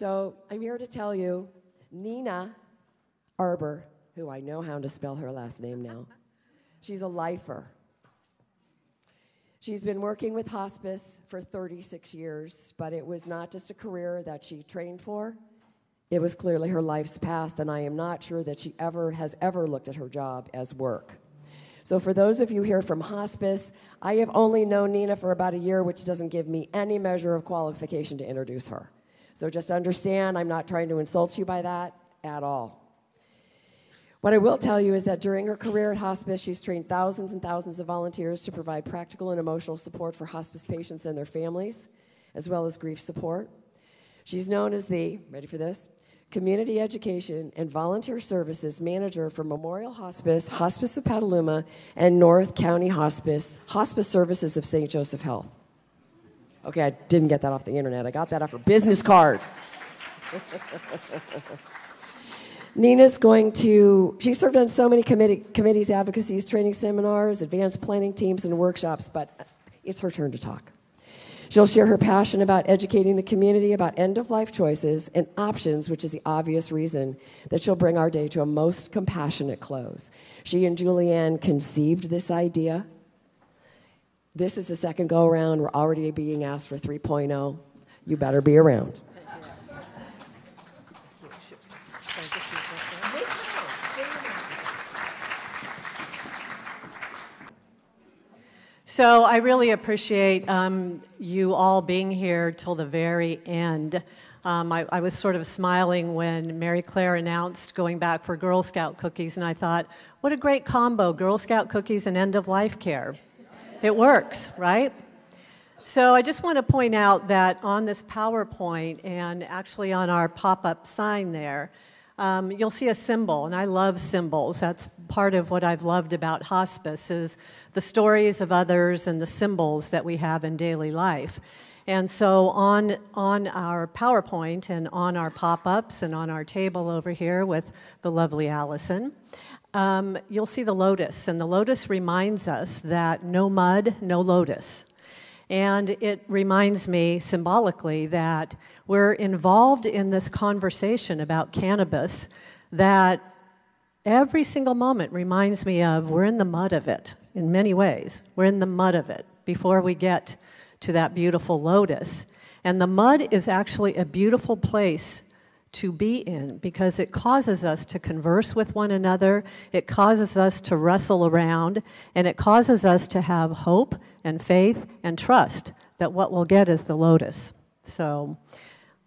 So I'm here to tell you Nina Arbour, who I know how to spell her last name now, she's a lifer. She's been working with hospice for 36 years, but it was not just a career that she trained for. It was clearly her life's path, and I am not sure that she ever has ever looked at her job as work. So, for those of you here from hospice, I have only known Nina for about a year, which doesn't give me any measure of qualification to introduce her. So, just understand, I'm not trying to insult you by that at all. What I will tell you is that during her career at hospice, she's trained thousands and thousands of volunteers to provide practical and emotional support for hospice patients and their families, as well as grief support. She's known as the, ready for this? Community Education and Volunteer Services Manager for Memorial Hospice, Hospice of Petaluma, and North County Hospice, Hospice Services of St. Joseph Health. Okay, I didn't get that off the internet. I got that off her business card. Nina's going to, she served on so many committee, committees, advocacies, training seminars, advanced planning teams, and workshops, but it's her turn to talk. She'll share her passion about educating the community about end of life choices and options, which is the obvious reason that she'll bring our day to a most compassionate close. She and Julie Ann conceived this idea. This is the second go around. We're already being asked for 3.0. You better be around. So I really appreciate um, you all being here till the very end. Um, I, I, was sort of smiling when Mary Claire announced going back for Girl Scout cookies, and I thought, what a great combo Girl Scout cookies and end of life care. It works, right? So I just want to point out that on this PowerPoint and actually on our pop up sign there, um, you'll see a symbol, and I love symbols. That's part of what I've loved about hospice is the stories of others and the symbols that we have in daily life. And so on, on our PowerPoint and on our pop-ups and on our table over here with the lovely Allison, um, you'll see the lotus. And the lotus reminds us that no mud, no lotus. And it reminds me symbolically that we're involved in this conversation about cannabis that every single moment reminds me of we're in the mud of it in many ways. We're in the mud of it before we get to that beautiful lotus. And the mud is actually a beautiful place to be in because it causes us to converse with one another, it causes us to wrestle around, and it causes us to have hope and faith and trust that what we'll get is the lotus. So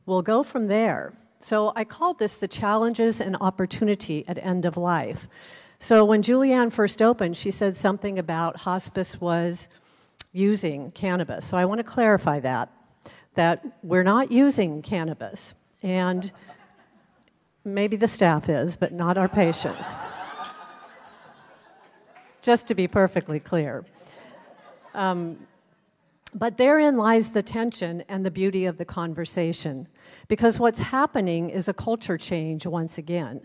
we'll go from there. So I called this the challenges and opportunity at end of life. So when Julie Ann first opened, she said something about hospice was using cannabis. So I want to clarify that, that we're not using cannabis. And maybe the staff is, but not our patients. Just to be perfectly clear. Um, but therein lies the tension and the beauty of the conversation. Because what's happening is a culture change once again.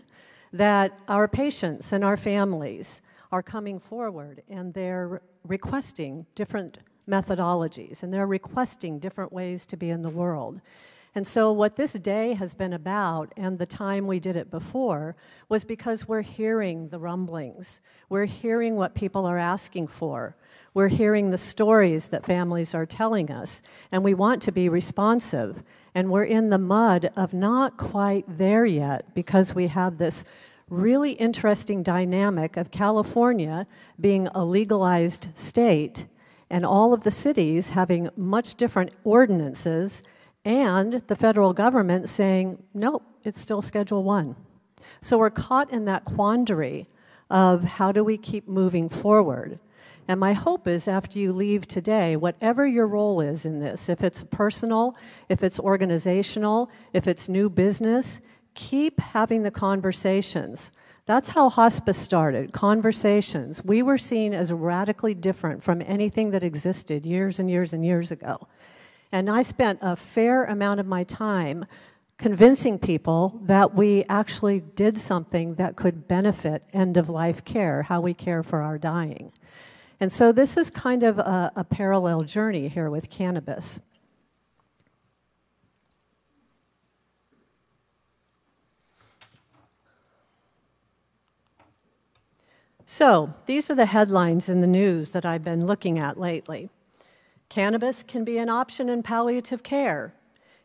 That our patients and our families are coming forward and they're requesting different methodologies and they're requesting different ways to be in the world. And so, what this day has been about, and the time we did it before, was because we're hearing the rumblings. We're hearing what people are asking for. We're hearing the stories that families are telling us, and we want to be responsive. And we're in the mud of not quite there yet because we have this really interesting dynamic of California being a legalized state and all of the cities having much different ordinances and the federal government saying, nope, it's still Schedule 1. So we're caught in that quandary of how do we keep moving forward. And my hope is after you leave today, whatever your role is in this, if it's personal, if it's organizational, if it's new business, keep having the conversations. That's how hospice started conversations. We were seen as radically different from anything that existed years and years and years ago. And I spent a fair amount of my time convincing people that we actually did something that could benefit end of life care, how we care for our dying. And so this is kind of a, a parallel journey here with cannabis. So, these are the headlines in the news that I've been looking at lately. Cannabis can be an option in palliative care.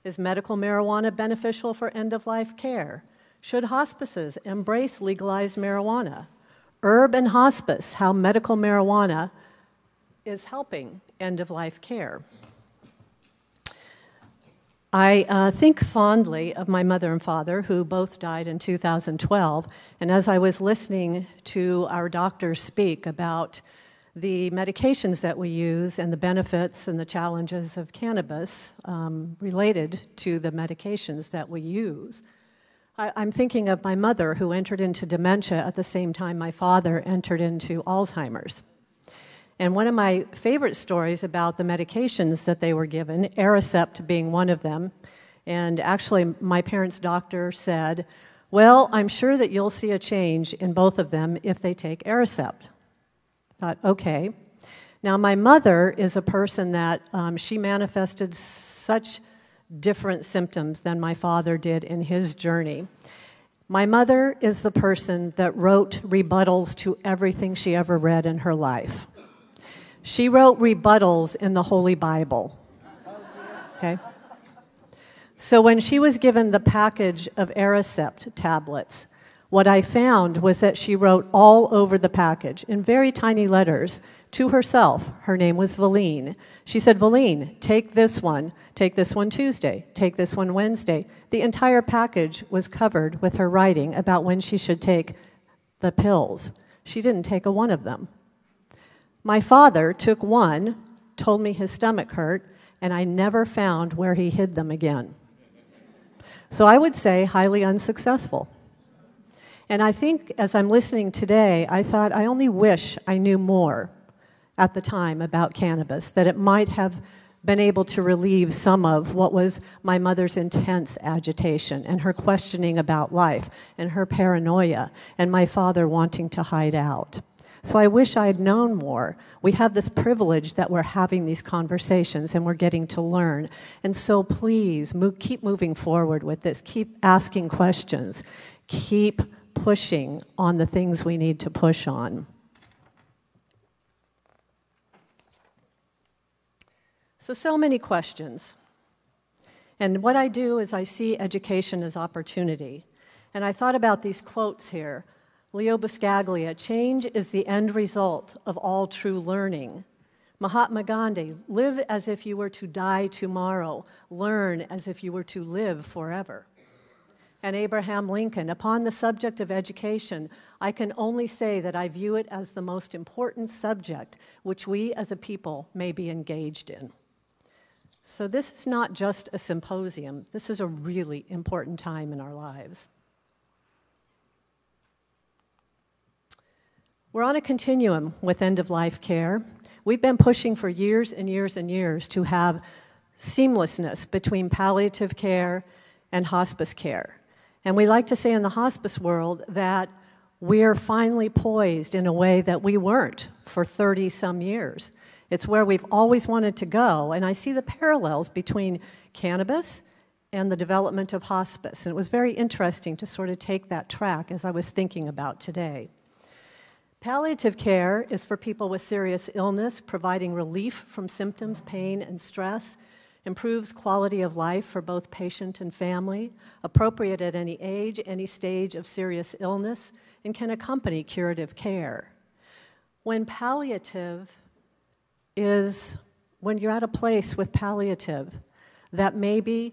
Is medical marijuana beneficial for end of life care? Should hospices embrace legalized marijuana? Herb and hospice, how medical marijuana is helping end of life care. I uh, think fondly of my mother and father, who both died in 2012. And as I was listening to our doctors speak about the medications that we use and the benefits and the challenges of cannabis um, related to the medications that we use, I, I'm thinking of my mother, who entered into dementia at the same time my father entered into Alzheimer's. And one of my favorite stories about the medications that they were given, Aricept being one of them, and actually my parents' doctor said, Well, I'm sure that you'll see a change in both of them if they take Aricept. Thought, okay. Now, my mother is a person that um, she manifested such different symptoms than my father did in his journey. My mother is the person that wrote rebuttals to everything she ever read in her life. She wrote rebuttals in the Holy Bible. Okay? So when she was given the package of Aricept tablets, what I found was that she wrote all over the package in very tiny letters to herself. Her name was Valine. She said, Valine, take this one, take this one Tuesday, take this one Wednesday. The entire package was covered with her writing about when she should take the pills. She didn't take a one of them. My father took one, told me his stomach hurt, and I never found where he hid them again. So I would say highly unsuccessful. And I think as I'm listening today, I thought I only wish I knew more at the time about cannabis, that it might have been able to relieve some of what was my mother's intense agitation and her questioning about life and her paranoia and my father wanting to hide out. So I wish I had known more. We have this privilege that we're having these conversations and we're getting to learn. And so please keep moving forward with this. Keep asking questions. Keep pushing on the things we need to push on. So, so many questions. And what I do is I see education as opportunity. And I thought about these quotes here. Leo Buscaglia, change is the end result of all true learning. Mahatma Gandhi, live as if you were to die tomorrow, learn as if you were to live forever. And Abraham Lincoln, upon the subject of education, I can only say that I view it as the most important subject which we as a people may be engaged in. So, this is not just a symposium, this is a really important time in our lives. We're on a continuum with end of life care. We've been pushing for years and years and years to have seamlessness between palliative care and hospice care. And we like to say in the hospice world that we're finally poised in a way that we weren't for 30 some years. It's where we've always wanted to go. And I see the parallels between cannabis and the development of hospice. And it was very interesting to sort of take that track as I was thinking about today. Palliative care is for people with serious illness, providing relief from symptoms, pain, and stress, improves quality of life for both patient and family, appropriate at any age, any stage of serious illness, and can accompany curative care. When palliative is when you're at a place with palliative that maybe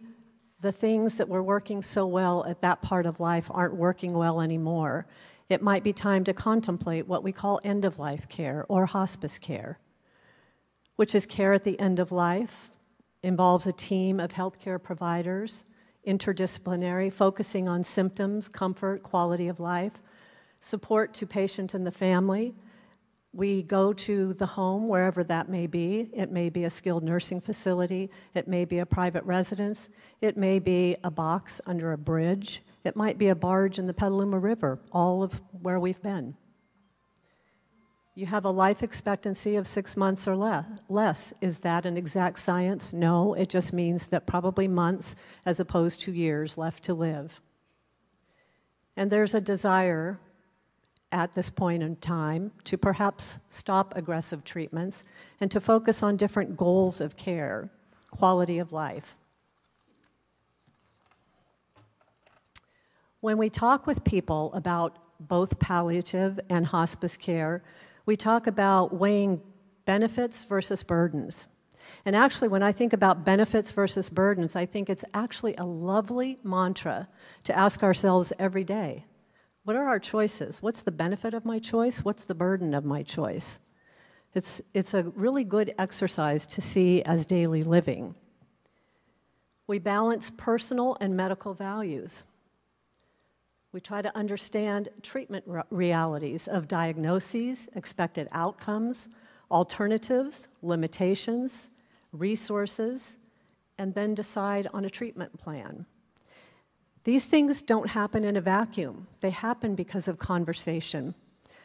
the things that were working so well at that part of life aren't working well anymore it might be time to contemplate what we call end of life care or hospice care, which is care at the end of life, involves a team of healthcare providers, interdisciplinary, focusing on symptoms, comfort, quality of life, support to patient and the family. We go to the home, wherever that may be. It may be a skilled nursing facility, it may be a private residence, it may be a box under a bridge, it might be a barge in the Petaluma River, all of where we've been. You have a life expectancy of six months or le- less. Is that an exact science? No, it just means that probably months as opposed to years left to live. And there's a desire at this point in time to perhaps stop aggressive treatments and to focus on different goals of care, quality of life. When we talk with people about both palliative and hospice care, we talk about weighing benefits versus burdens. And actually, when I think about benefits versus burdens, I think it's actually a lovely mantra to ask ourselves every day what are our choices? What's the benefit of my choice? What's the burden of my choice? It's, it's a really good exercise to see as daily living. We balance personal and medical values. We try to understand treatment re- realities of diagnoses, expected outcomes, alternatives, limitations, resources, and then decide on a treatment plan. These things don't happen in a vacuum, they happen because of conversation.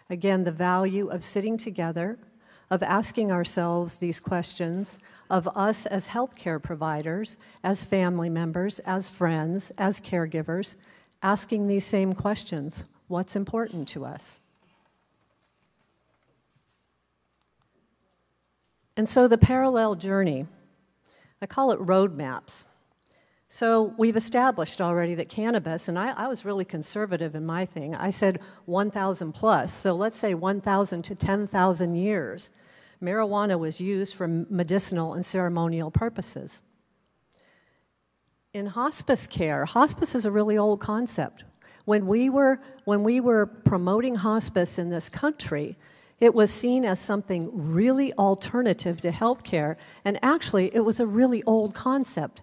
Again, the value of sitting together, of asking ourselves these questions, of us as healthcare providers, as family members, as friends, as caregivers, asking these same questions what's important to us? And so the parallel journey, I call it roadmaps. So we've established already that cannabis, and I, I, was really conservative in my thing. I said 1,000 plus, so let's say 1,000 to 10,000 years. Marijuana was used for medicinal and ceremonial purposes. In hospice care, hospice is a really old concept. When we were, when we were promoting hospice in this country, it was seen as something really alternative to healthcare, and actually, it was a really old concept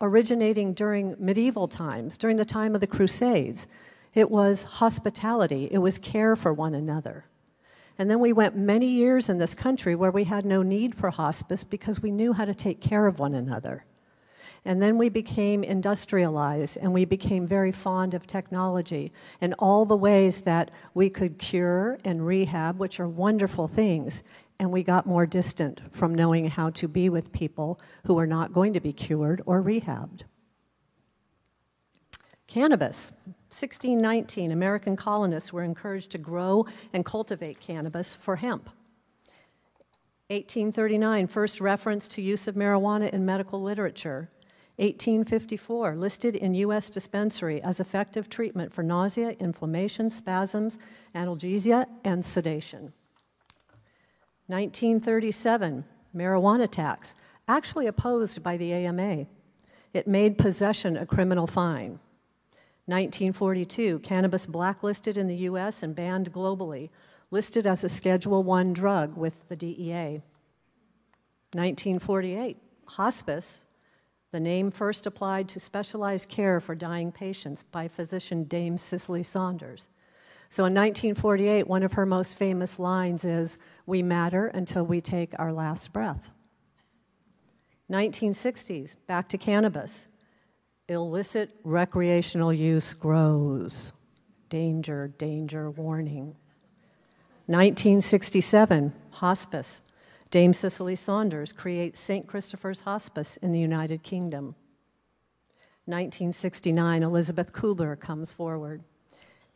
originating during medieval times, during the time of the Crusades. It was hospitality, it was care for one another. And then we went many years in this country where we had no need for hospice because we knew how to take care of one another. And then we became industrialized and we became very fond of technology and all the ways that we could cure and rehab, which are wonderful things. And we got more distant from knowing how to be with people who are not going to be cured or rehabbed. Cannabis. 1619, American colonists were encouraged to grow and cultivate cannabis for hemp. 1839, first reference to use of marijuana in medical literature. 1854, listed in U.S. dispensary as effective treatment for nausea, inflammation, spasms, analgesia, and sedation. 1937, marijuana tax, actually opposed by the AMA. It made possession a criminal fine. 1942, cannabis blacklisted in the US and banned globally, listed as a Schedule 1 drug with the DEA. 1948, hospice the name first applied to specialized care for dying patients by physician Dame Cicely Saunders. So in 1948, one of her most famous lines is, We matter until we take our last breath. 1960s, back to cannabis. Illicit recreational use grows. Danger, danger, warning. 1967, hospice. Dame Cicely Saunders creates St. Christopher's Hospice in the United Kingdom. 1969, Elizabeth Kubler comes forward,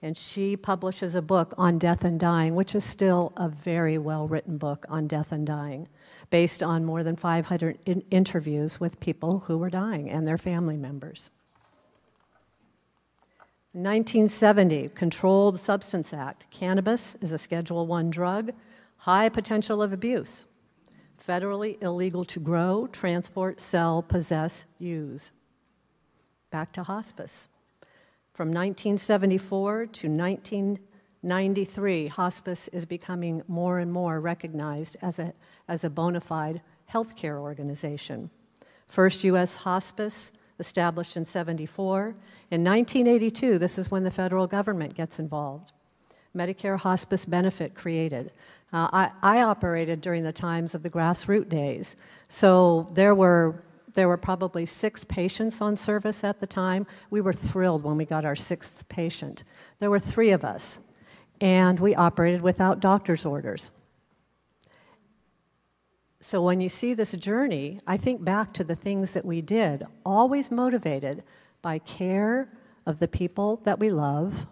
and she publishes a book on death and dying, which is still a very well written book on death and dying, based on more than 500 in- interviews with people who were dying and their family members. 1970, Controlled Substance Act. Cannabis is a Schedule 1 drug, high potential of abuse federally illegal to grow, transport, sell, possess, use. Back to hospice. From 1974 to 1993, hospice is becoming more and more recognized as a, as a bona fide healthcare organization. First U.S. hospice established in 74. In 1982, this is when the federal government gets involved. Medicare hospice benefit created. Uh, I, I, operated during the times of the grassroots days, so there were there were probably six patients on service at the time. We were thrilled when we got our sixth patient. There were three of us, and we operated without doctor's orders. So when you see this journey, I think back to the things that we did, always motivated by care of the people that we love,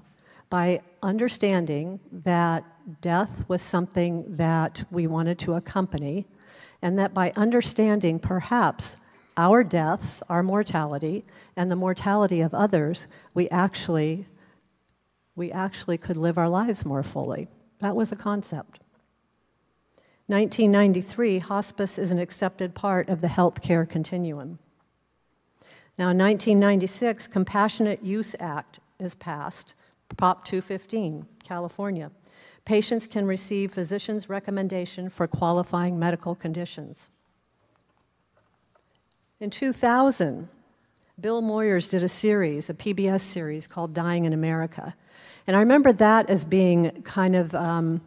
by understanding that death was something that we wanted to accompany, and that by understanding perhaps our deaths, our mortality, and the mortality of others, we actually, we actually could live our lives more fully. That was a concept. 1993, hospice is an accepted part of the healthcare continuum. Now, in 1996, Compassionate Use Act is passed, Prop 215, California. Patients can receive physician's recommendation for qualifying medical conditions. In 2000, Bill Moyers did a series, a PBS series called Dying in America. And I remember that as being kind of um,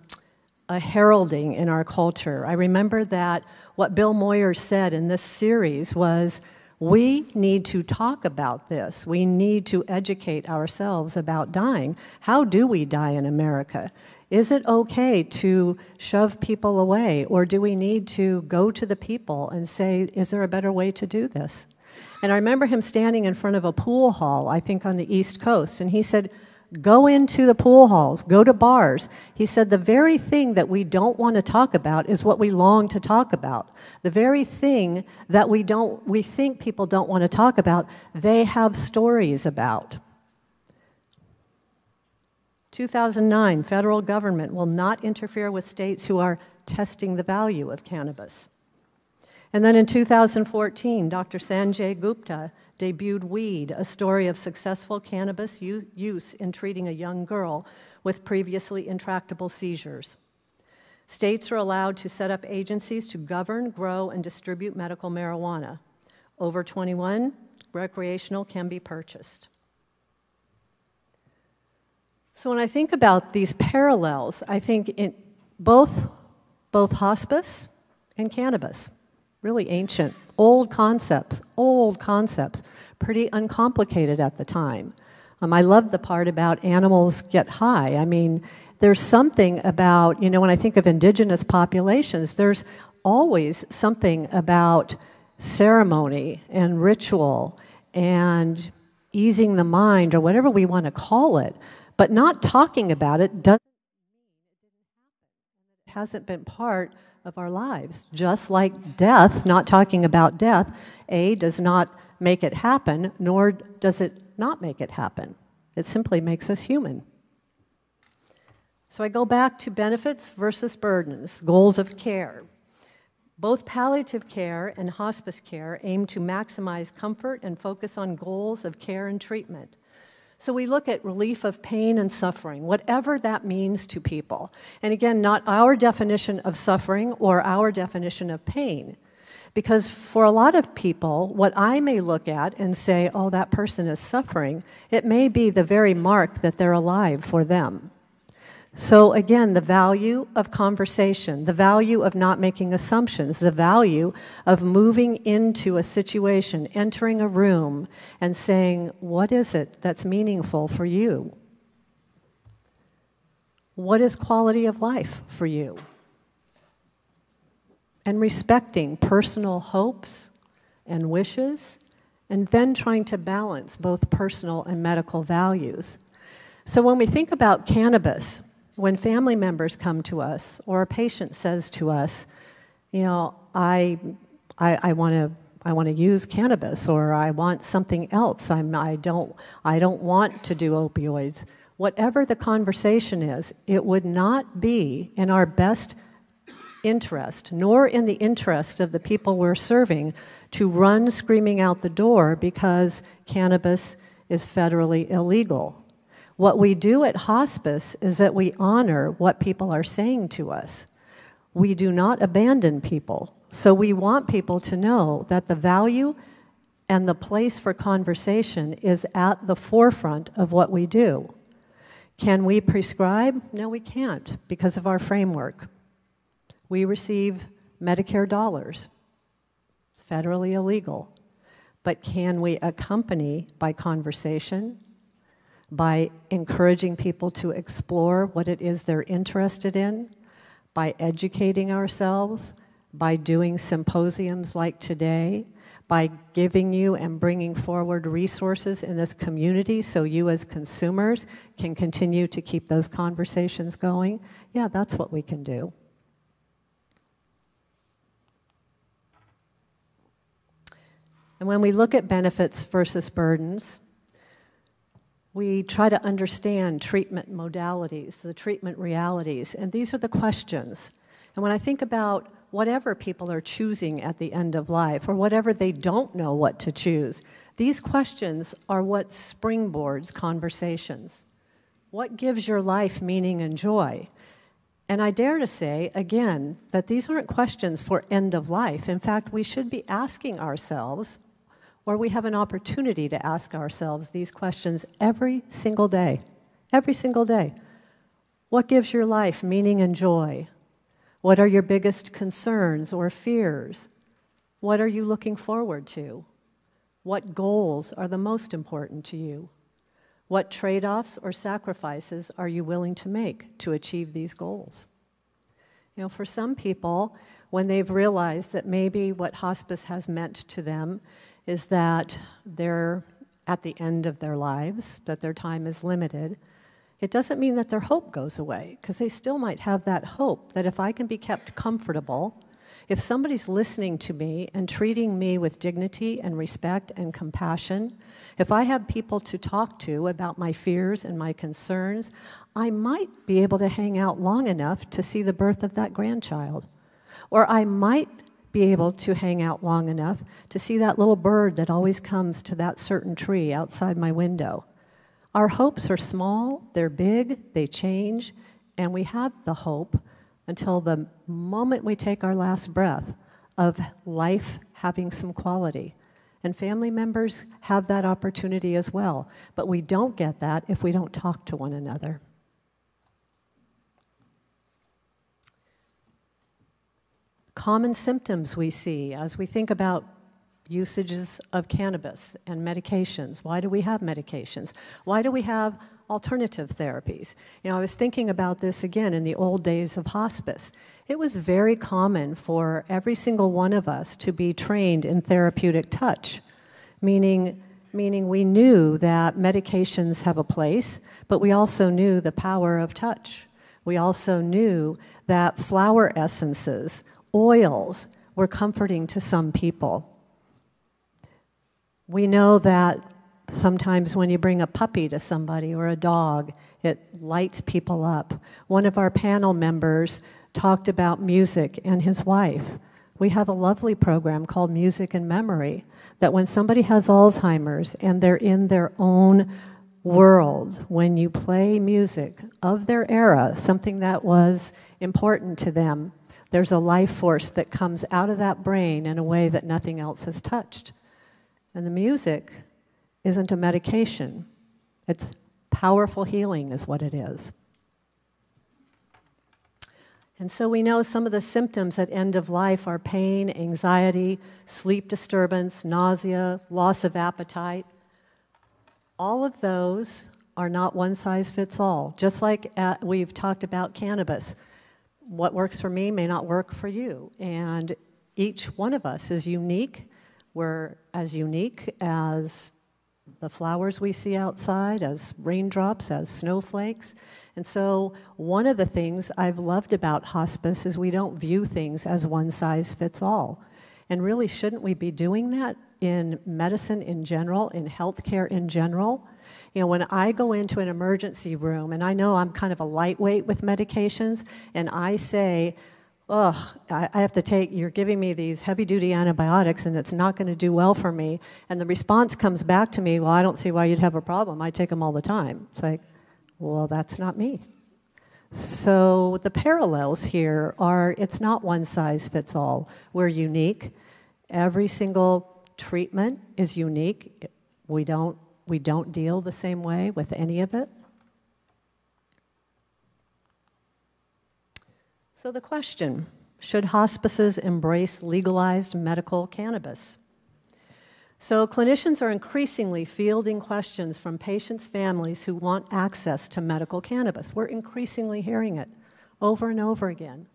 a heralding in our culture. I remember that what Bill Moyers said in this series was we need to talk about this. We need to educate ourselves about dying. How do we die in America? Is it okay to shove people away, or do we need to go to the people and say, is there a better way to do this? And I remember him standing in front of a pool hall, I think on the East Coast, and he said, Go into the pool halls, go to bars. He said, The very thing that we don't want to talk about is what we long to talk about. The very thing that we, don't, we think people don't want to talk about, they have stories about. 2009, federal government will not interfere with states who are testing the value of cannabis. And then in 2014, Dr. Sanjay Gupta debuted Weed, a story of successful cannabis use in treating a young girl with previously intractable seizures. States are allowed to set up agencies to govern, grow, and distribute medical marijuana. Over 21, recreational can be purchased. So when I think about these parallels, I think in both, both hospice and cannabis, really ancient, old concepts, old concepts, pretty uncomplicated at the time. Um, I love the part about animals get high. I mean, there's something about, you know, when I think of indigenous populations, there's always something about ceremony and ritual and easing the mind or whatever we want to call it but not talking about it doesn't hasn't been part of our lives. Just like death, not talking about death, A, does not make it happen, nor does it not make it happen. It simply makes us human. So I go back to benefits versus burdens, goals of care. Both palliative care and hospice care aim to maximize comfort and focus on goals of care and treatment. So we look at relief of pain and suffering, whatever that means to people. And again, not our definition of suffering or our definition of pain. Because for a lot of people, what I may look at and say, oh, that person is suffering, it may be the very mark that they're alive for them. So, again, the value of conversation, the value of not making assumptions, the value of moving into a situation, entering a room, and saying, What is it that's meaningful for you? What is quality of life for you? And respecting personal hopes and wishes, and then trying to balance both personal and medical values. So, when we think about cannabis, when family members come to us or a patient says to us, you know, I, I, want to I want to use cannabis or I want something else. I'm, I, don't, I don't want to do opioids. Whatever the conversation is, it would not be in our best interest, nor in the interest of the people we're serving, to run screaming out the door because cannabis is federally illegal. What we do at hospice is that we honor what people are saying to us. We do not abandon people. So we want people to know that the value and the place for conversation is at the forefront of what we do. Can we prescribe? No, we can't because of our framework. We receive Medicare dollars, it's federally illegal. But can we accompany by conversation by encouraging people to explore what it is they're interested in, by educating ourselves, by doing symposiums like today, by giving you and bringing forward resources in this community so you as consumers can continue to keep those conversations going, yeah, that's what we can do. And when we look at benefits versus burdens, we try to understand treatment modalities, the treatment realities, and these are the questions. And when I think about whatever people are choosing at the end of life or whatever they don't know what to choose, these questions are what springboards conversations. What gives your life meaning and joy? And I dare to say, again, that these aren't questions for end of life. In fact, we should be asking ourselves where we have an opportunity to ask ourselves these questions every single day. Every single day. What gives your life meaning and joy? What are your biggest concerns or fears? What are you looking forward to? What goals are the most important to you? What trade offs or sacrifices are you willing to make to achieve these goals? You know, for some people, when they've realized that maybe what hospice has meant to them is that they're at the end of their lives, that their time is limited. It doesn't mean that their hope goes away, because they still might have that hope that if I can be kept comfortable, if somebody's listening to me and treating me with dignity and respect and compassion, if I have people to talk to about my fears and my concerns, I might be able to hang out long enough to see the birth of that grandchild. Or I might be able to hang out long enough to see that little bird that always comes to that certain tree outside my window. Our hopes are small, they're big, they change, and we have the hope until the moment we take our last breath of life having some quality. And family members have that opportunity as well, but we don't get that if we don't talk to one another. Common symptoms we see as we think about usages of cannabis and medications. Why do we have medications? Why do we have alternative therapies? You know, I was thinking about this again in the old days of hospice. It was very common for every single one of us to be trained in therapeutic touch, meaning meaning we knew that medications have a place, but we also knew the power of touch. We also knew that flower essences oils were comforting to some people. We know that sometimes when you bring a puppy to somebody or a dog, it lights people up. One of our panel members talked about music and his wife. We have a lovely program called Music and Memory that when somebody has Alzheimer's and they're in their own world, when you play music of their era, something that was important to them, there's a life force that comes out of that brain in a way that nothing else has touched. And the music isn't a medication, it's powerful healing, is what it is. And so we know some of the symptoms at end of life are pain, anxiety, sleep disturbance, nausea, loss of appetite. All of those are not one size fits all. Just like at, we've talked about cannabis, what works for me may not work for you. And each one of us is unique. We're as unique as the flowers we see outside, as raindrops, as snowflakes. And so, one of the things I've loved about hospice is we don't view things as one size fits all. And really, shouldn't we be doing that in medicine in general, in healthcare in general? You know, when I go into an emergency room, and I know I'm kind of a lightweight with medications, and I say, oh, I have to take, you're giving me these heavy duty antibiotics and it's not going to do well for me. And the response comes back to me, well, I don't see why you'd have a problem. I take them all the time. It's like, well, that's not me. So the parallels here are it's not one size fits all. We're unique. Every single treatment is unique. We don't we don't deal the same way with any of it. So, the question should hospices embrace legalized medical cannabis? So, clinicians are increasingly fielding questions from patients' families who want access to medical cannabis. We're increasingly hearing it over and over again.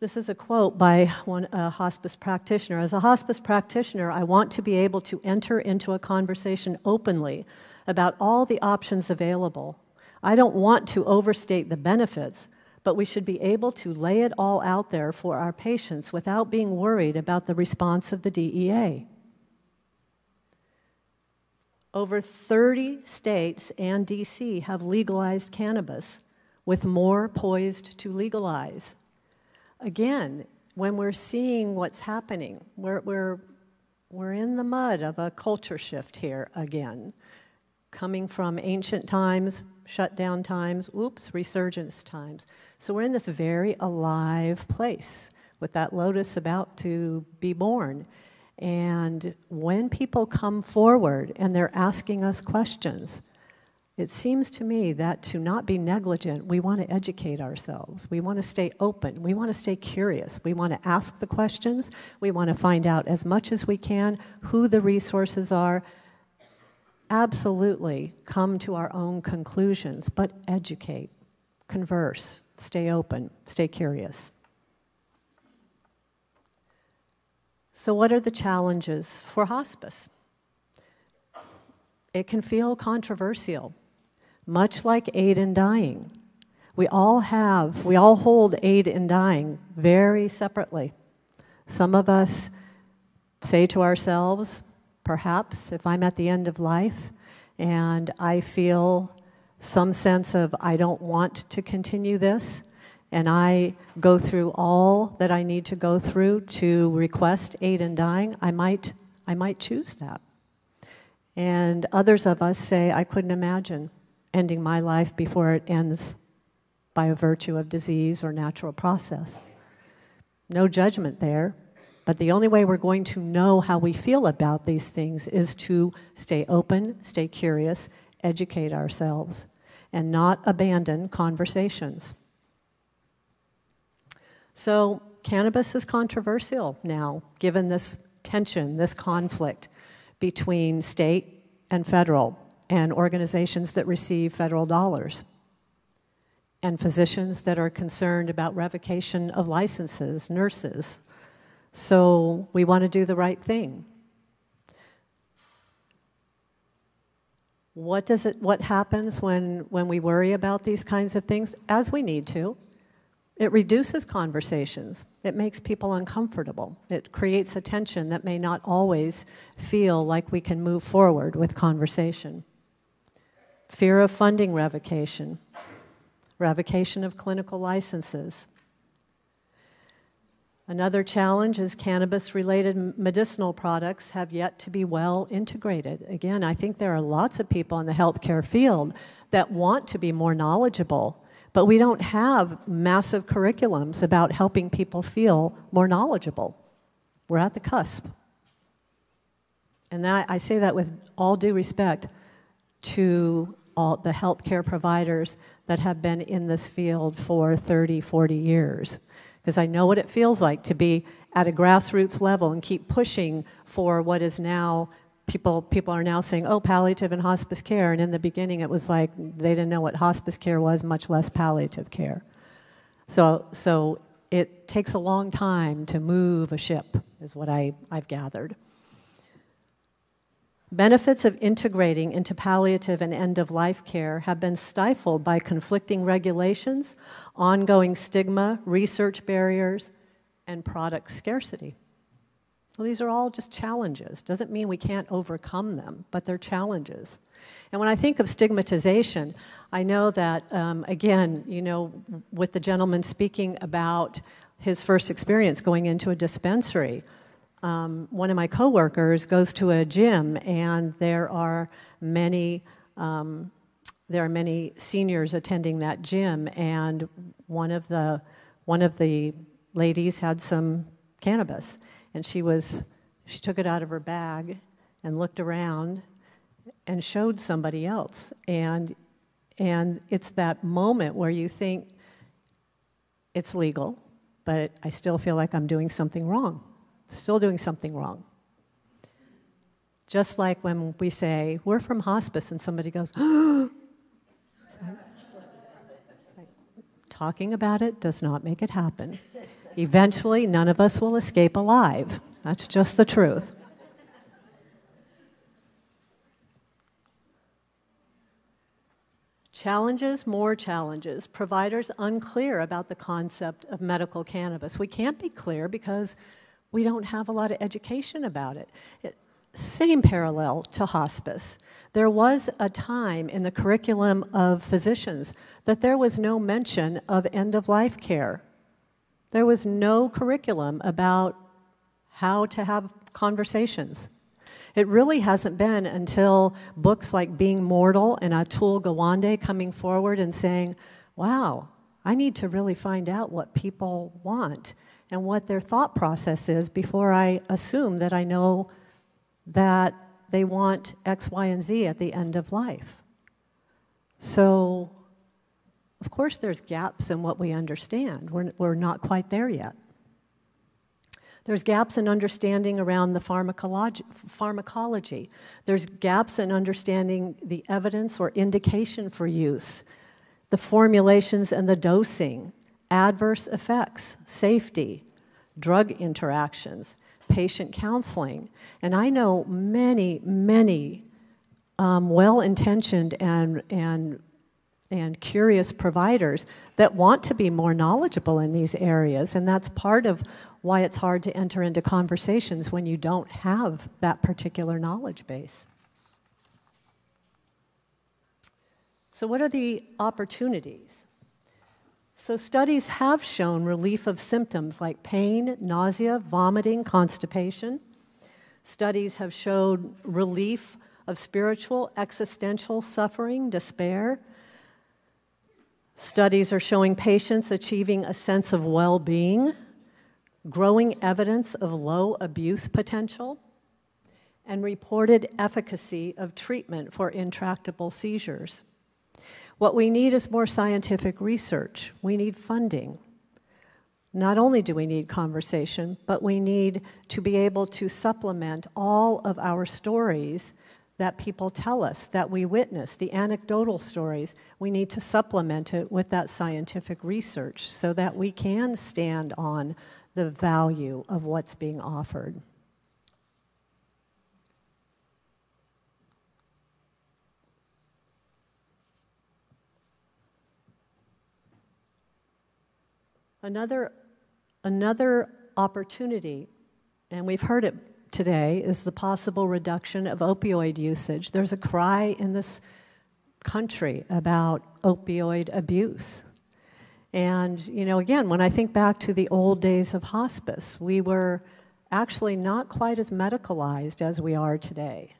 This is a quote by one a hospice practitioner. As a hospice practitioner, I want to be able to enter into a conversation openly about all the options available. I don't want to overstate the benefits, but we should be able to lay it all out there for our patients without being worried about the response of the DEA. Over 30 states and DC have legalized cannabis, with more poised to legalize. Again, when we're seeing what's happening, we're, we're, we're in the mud of a culture shift here again, coming from ancient times, shutdown times, oops, resurgence times. So we're in this very alive place with that lotus about to be born. And when people come forward and they're asking us questions, it seems to me that to not be negligent, we want to educate ourselves. We want to stay open. We want to stay curious. We want to ask the questions. We want to find out as much as we can who the resources are. Absolutely come to our own conclusions, but educate, converse, stay open, stay curious. So, what are the challenges for hospice? It can feel controversial, much like aid in dying. We all have, we all hold aid in dying very separately. Some of us say to ourselves, perhaps, if I'm at the end of life and I feel some sense of I don't want to continue this, and I go through all that I need to go through to request aid in dying, I might, I might choose that. And others of us say, I couldn't imagine ending my life before it ends by a virtue of disease or natural process. No judgment there, but the only way we're going to know how we feel about these things is to stay open, stay curious, educate ourselves, and not abandon conversations. So, cannabis is controversial now, given this tension, this conflict between state and federal, and organizations that receive federal dollars, and physicians that are concerned about revocation of licenses, nurses. So, we want to do the right thing. What does it what happens when when we worry about these kinds of things as we need to? It reduces conversations. It makes people uncomfortable. It creates a tension that may not always feel like we can move forward with conversation. Fear of funding revocation, revocation of clinical licenses. Another challenge is cannabis related medicinal products have yet to be well integrated. Again, I think there are lots of people in the healthcare field that want to be more knowledgeable but we don't have massive curriculums about helping people feel more knowledgeable. We're at the cusp. And that, I say that with all due respect to all the healthcare providers that have been in this field for 30, 40 years. Because I know what it feels like to be at a grassroots level and keep pushing for what is now people people are now saying, "Oh, palliative and hospice care," and in the beginning it was like they didn't know what hospice care was, much less palliative care. So so it takes a long time to move a ship, is what I, I've gathered. Benefits of integrating into palliative and end of life care have been stifled by conflicting regulations, ongoing stigma, research barriers, and product scarcity. Well, these are all just challenges. Doesn't mean we can't overcome them, but they're challenges. And when I think of stigmatization, I know that, um, again, you know, with the gentleman speaking about his first experience going into a dispensary, um, one of my coworkers goes to a gym, and there are many. Um, there are many seniors attending that gym, and one of the one of the ladies had some cannabis, and she was she took it out of her bag and looked around and showed somebody else and and it's that moment where you think it's legal but i still feel like i'm doing something wrong still doing something wrong just like when we say we're from hospice and somebody goes talking about it does not make it happen eventually none of us will escape alive. That's just the truth. Challenges, more challenges. Providers unclear about the concept of medical cannabis. We can't be clear because we don't have a lot of education about it. it same parallel to hospice. There was a time in the curriculum of physicians that there was no mention of end of life care. There was no curriculum about how to have conversations. It really hasn't been until books like Being Mortal and Atul Gawande coming forward and saying, wow, I need to really find out what people want and what their thought process is before I assume that I know that they want X, Y, and Z at the end of life. So, of course, there's gaps in what we understand. We're, we're not quite there yet. There's gaps in understanding around the pharmacology, pharmacology. There's gaps in understanding the evidence or indication for use, the formulations and the dosing, adverse effects, safety, drug interactions, patient counseling. And I know many, many um, well intentioned and, and, and curious providers that want to be more knowledgeable in these areas. And that's part of why it's hard to enter into conversations when you don't have that particular knowledge base. So, what are the opportunities? So, studies have shown relief of symptoms like pain, nausea, vomiting, constipation. Studies have showed relief of spiritual, existential suffering, despair. Studies are showing patients achieving a sense of well being growing evidence of low abuse potential, and reported efficacy of treatment for intractable seizures. What we need is more scientific research. We need funding. Not only do we need conversation, but we need to be able to supplement all of our stories that people tell us, that we witness, the anecdotal stories. We need to supplement it with that scientific research so that we can stand on the value of what's being offered. Another, another opportunity, and we've heard it today, is the possible reduction of opioid usage. There's a cry in this country about opioid abuse. And, you know, again, when I think back to the old days of hospice, we were actually not quite as medicalized as we are today.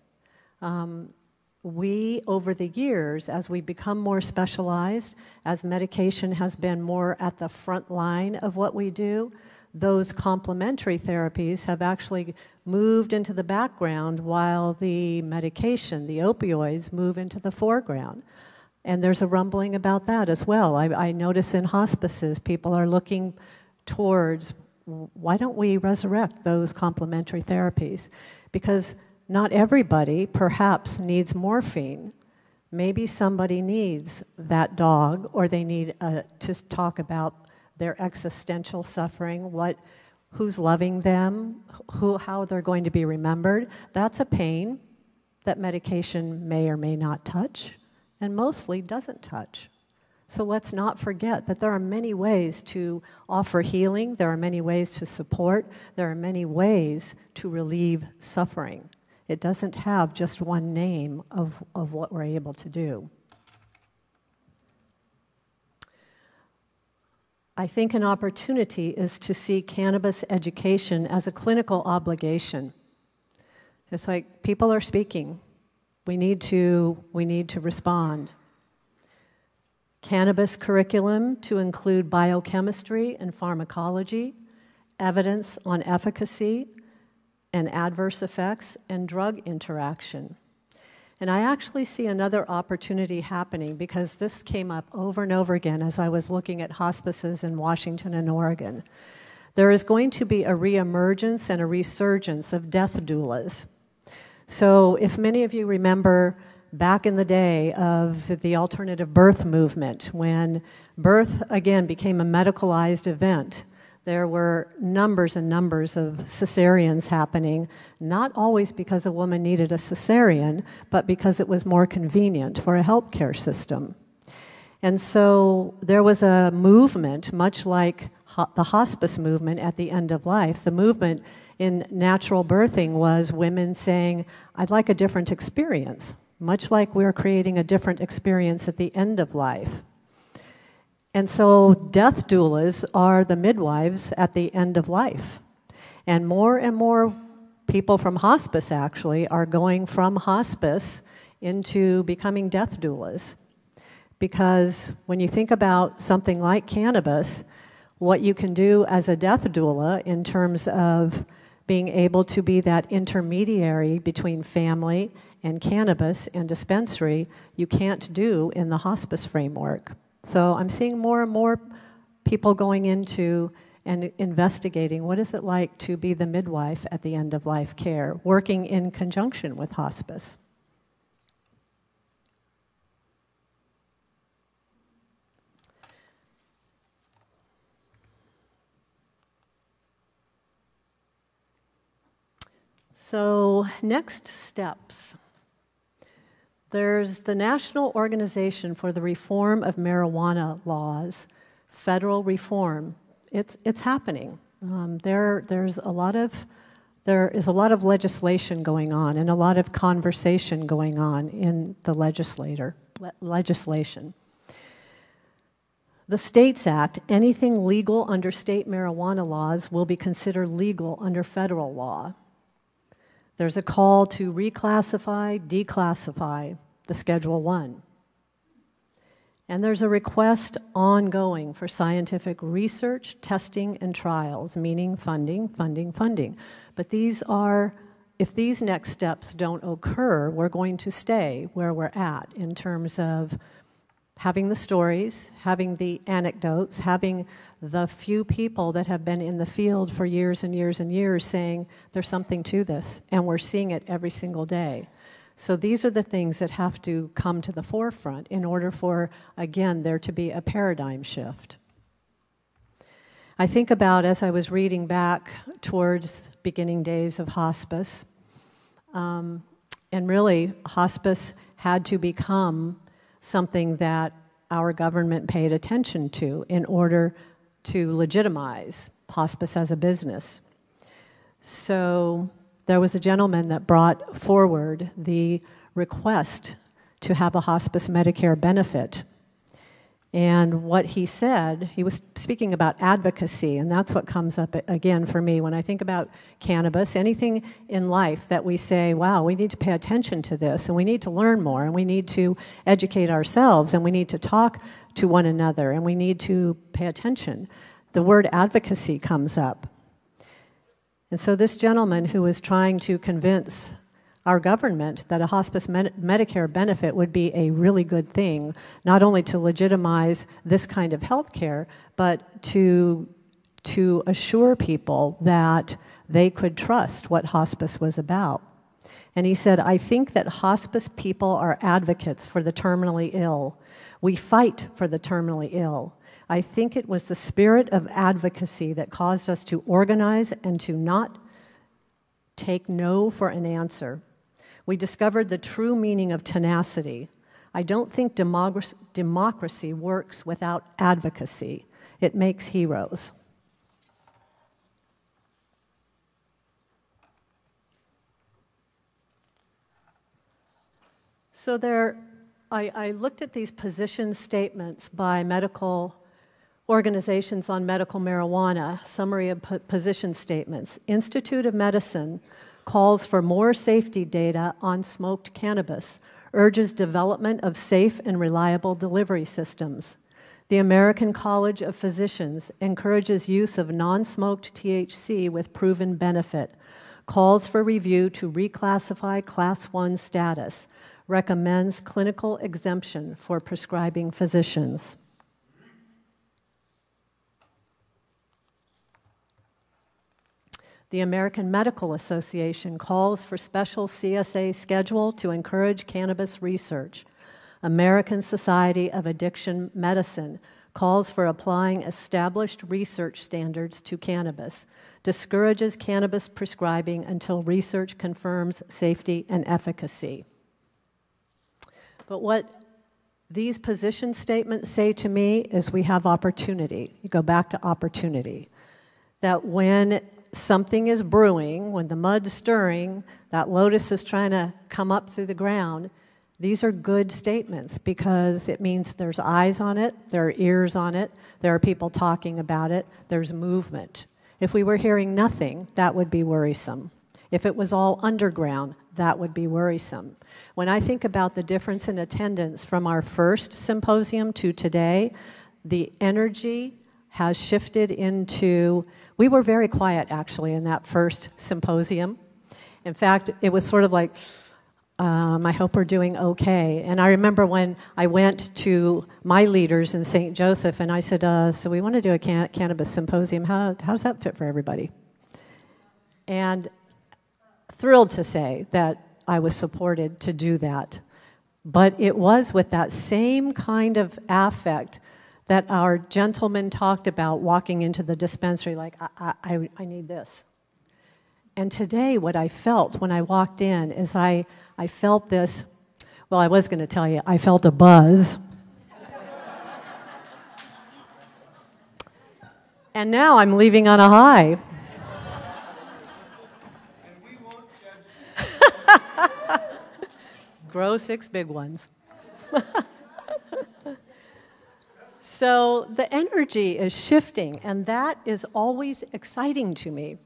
Um, we, over the years, as we become more specialized, as medication has been more at the front line of what we do, those complementary therapies have actually moved into the background while the medication, the opioids, move into the foreground. And there's a rumbling about that as well. I, I notice in hospices, people are looking towards why don't we resurrect those complementary therapies? Because not everybody perhaps needs morphine. Maybe somebody needs that dog, or they need uh, to talk about their existential suffering, what, who's loving them, who, how they're going to be remembered. That's a pain that medication may or may not touch and mostly doesn't touch. So let's not forget that there are many ways to offer healing, there are many ways to support, there are many ways to relieve suffering. It doesn't have just one name of, of what we're able to do. I think an opportunity is to see cannabis education as a clinical obligation. It's like people are speaking, we need to, we need to respond. Cannabis curriculum to include biochemistry and pharmacology, evidence on efficacy and adverse effects, and drug interaction. And I actually see another opportunity happening because this came up over and over again as I was looking at hospices in Washington and Oregon. There is going to be a reemergence and a resurgence of death doulas. So, if many of you remember back in the day of the alternative birth movement, when birth again became a medicalized event, there were numbers and numbers of cesareans happening, not always because a woman needed a cesarean, but because it was more convenient for a healthcare system. And so there was a movement, much like ho- the hospice movement at the end of life. The movement in natural birthing was women saying, I'd like a different experience, much like we're creating a different experience at the end of life. And so, death doulas are the midwives at the end of life. And more and more people from hospice actually are going from hospice into becoming death doulas. Because when you think about something like cannabis, what you can do as a death doula in terms of being able to be that intermediary between family and cannabis and dispensary, you can't do in the hospice framework. So I'm seeing more and more people going into and investigating what is it like to be the midwife at the end of life care, working in conjunction with hospice. So, next steps. There's the National Organization for the Reform of Marijuana Laws, federal reform. It's, it's happening. Um, there, there's a lot of, there is a lot of legislation going on and a lot of conversation going on in the legislator, le- legislation. The States Act, anything legal under state marijuana laws will be considered legal under federal law. There's a call to reclassify, declassify the Schedule 1. And there's a request ongoing for scientific research, testing, and trials, meaning funding, funding, funding. But these are, if these next steps don't occur, we're going to stay where we're at in terms of having the stories, having the anecdotes, having the few people that have been in the field for years and years and years saying there's something to this, and we're seeing it every single day. So these are the things that have to come to the forefront in order for, again, there to be a paradigm shift. I think about as I was reading back towards beginning days of hospice, um, and really, hospice had to become something that our government paid attention to in order to legitimize hospice as a business. So there was a gentleman that brought forward the request to have a hospice Medicare benefit and what he said, he was speaking about advocacy, and that's what comes up again for me when I think about cannabis. Anything in life that we say, wow, we need to pay attention to this, and we need to learn more, and we need to educate ourselves, and we need to talk to one another, and we need to pay attention. The word advocacy comes up. And so, this gentleman who was trying to convince our government that a hospice med- Medicare benefit would be a really good thing, not only to legitimize this kind of health care, but to, to assure people that they could trust what hospice was about. And he said, I think that hospice people are advocates for the terminally ill. We fight for the terminally ill. I think it was the spirit of advocacy that caused us to organize and to not take no for an answer we discovered the true meaning of tenacity. I don't think democracy, works without advocacy, it makes heroes. So there, I, I, looked at these position statements by medical organizations on medical marijuana, summary of position statements. Institute of Medicine calls for more safety data on smoked cannabis, urges development of safe and reliable delivery systems. The American College of Physicians encourages use of non smoked THC with proven benefit, calls for review to reclassify Class 1 status, recommends clinical exemption for prescribing physicians. The American Medical Association calls for special CSA schedule to encourage cannabis research. American Society of Addiction Medicine calls for applying established research standards to cannabis, discourages cannabis prescribing until research confirms safety and efficacy. But what these position statements say to me is we have opportunity. You go back to opportunity. That when something is brewing, when the mud's stirring, that lotus is trying to come up through the ground, these are good statements because it means there's eyes on it, there are ears on it, there are people talking about it, there's movement. If we were hearing nothing, that would be worrisome. If it was all underground, that would be worrisome. When I think about the difference in attendance from our first symposium to today, the energy has shifted into, we were very quiet actually in that first symposium. In fact, it was sort of like, um, I hope we're doing okay. And I remember when I went to my leaders in St. Joseph and I said, uh, So we want to do a can- cannabis symposium. How, how does that fit for everybody? And thrilled to say that I was supported to do that. But it was with that same kind of affect that our gentleman talked about walking into the dispensary, like, I, I, I need this. And today, what I felt when I walked in is I, I felt this. Well, I was going to tell you, I felt a buzz. and now I'm leaving on a high. Grow six big ones. so the energy is shifting, and that is always exciting to me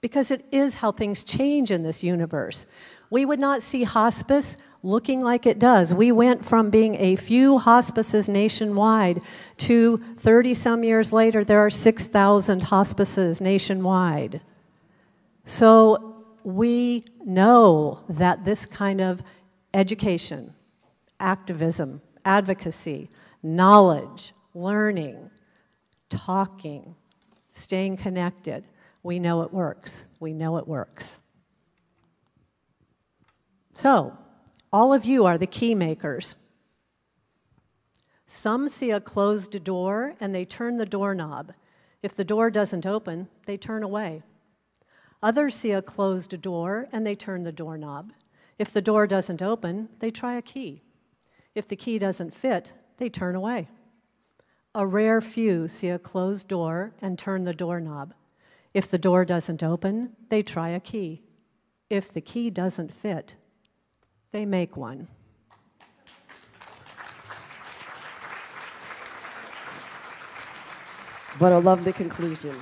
because it is how things change in this universe. We would not see hospice looking like it does. We went from being a few hospices nationwide to 30 some years later, there are 6,000 hospices nationwide. So we know that this kind of education, activism, advocacy, knowledge, learning, talking, staying connected, we know it works. We know it works. So, all of you are the key makers. Some see a closed door and they turn the doorknob. If the door doesn't open, they turn away. Others see a closed door and they turn the doorknob. If the door doesn't open, they try a key. If the key doesn't fit, they turn away. A rare few see a closed door and turn the doorknob. If the door doesn't open, they try a key. If the key doesn't fit, they make one. What a lovely conclusion.